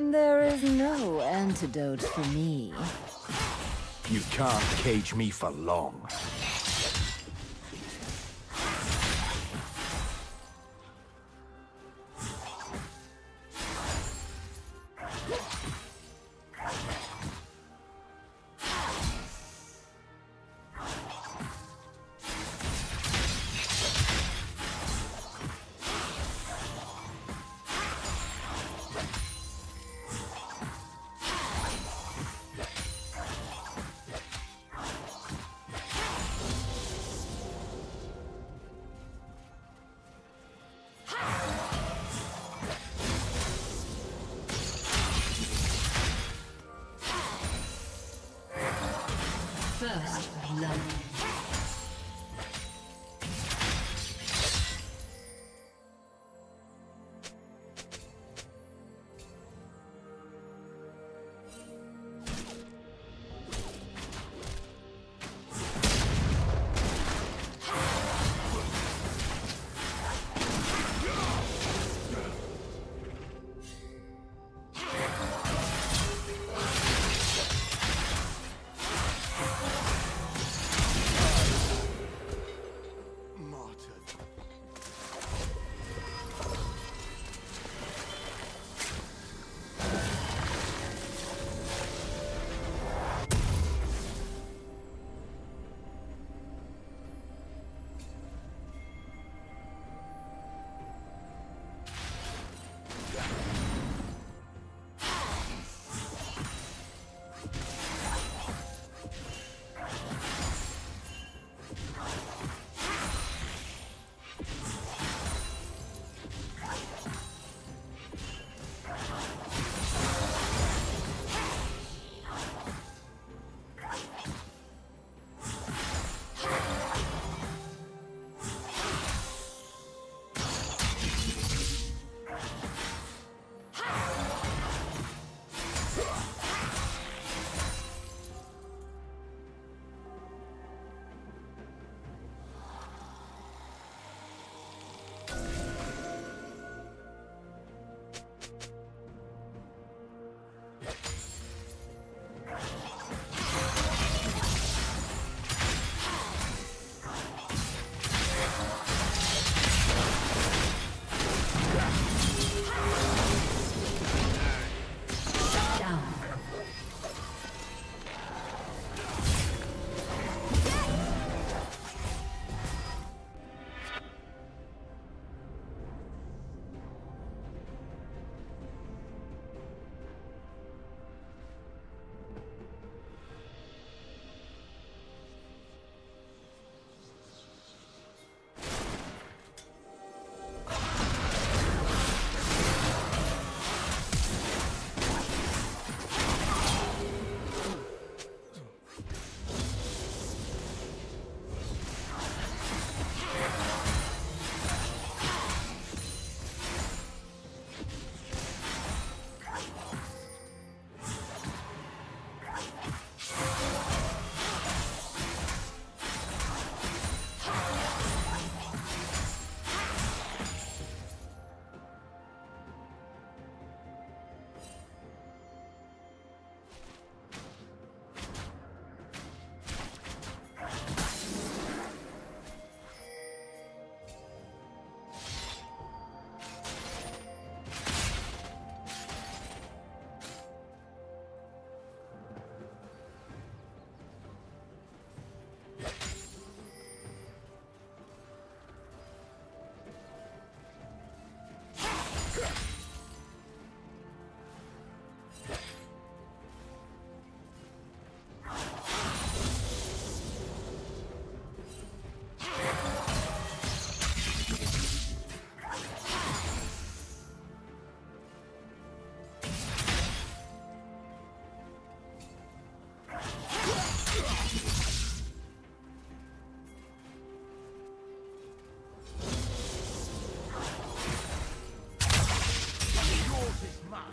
There is no antidote for me. You can't cage me for long. force is mine.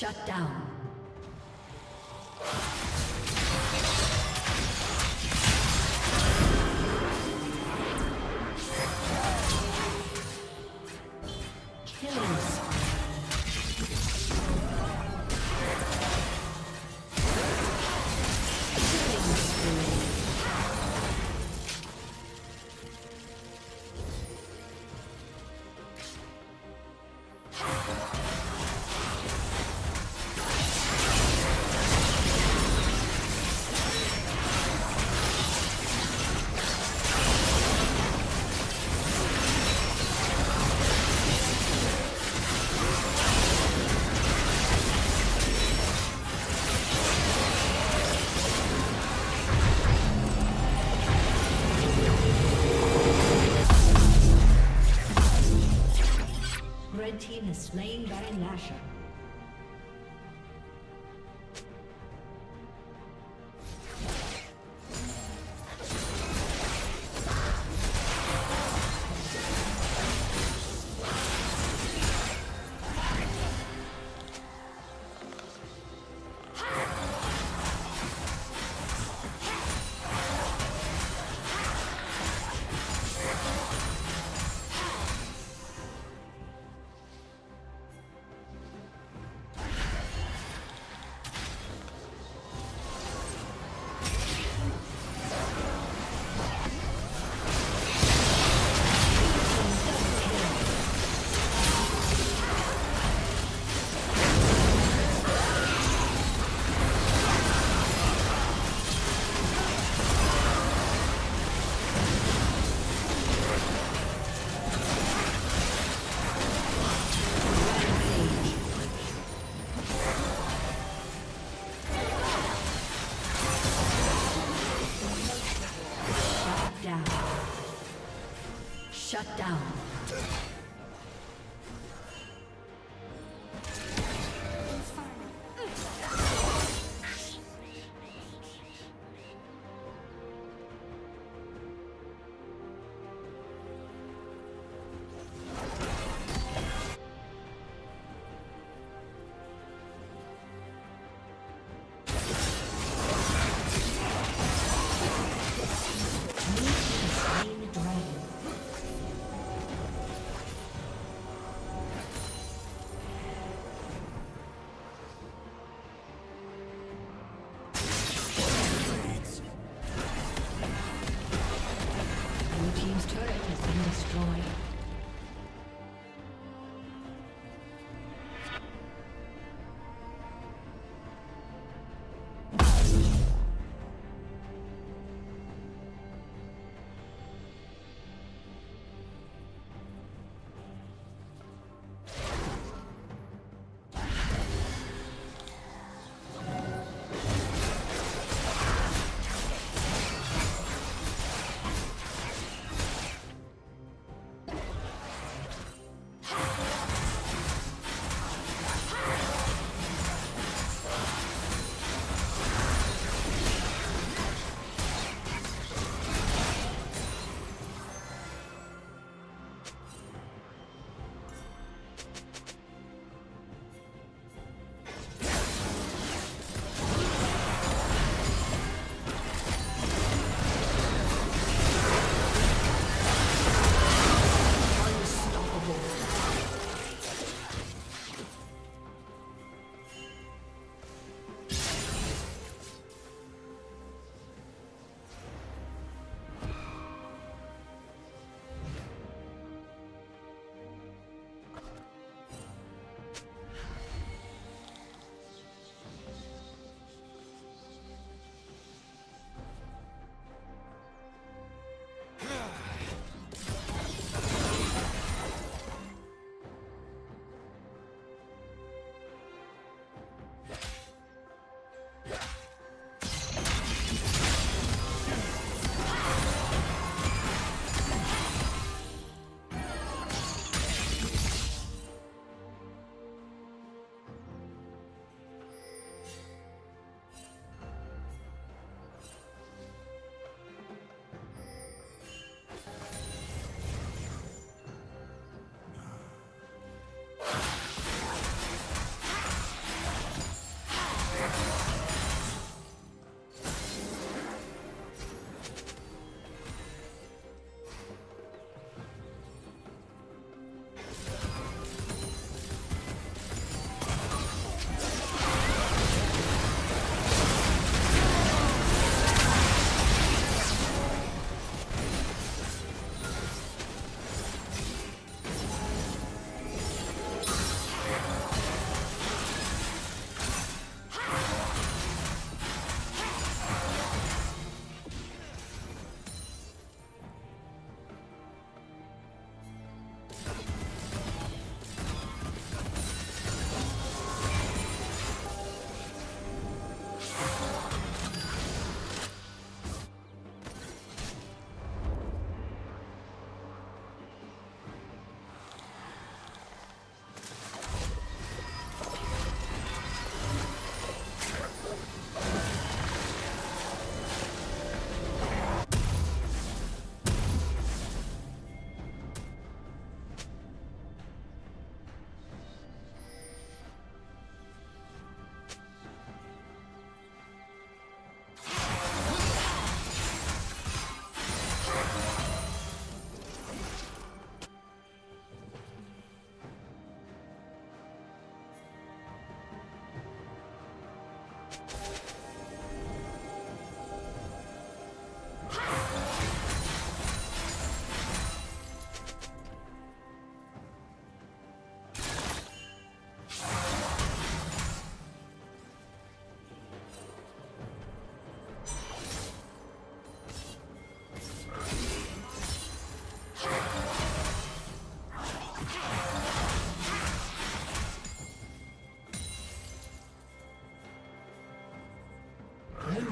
Shut down. Baron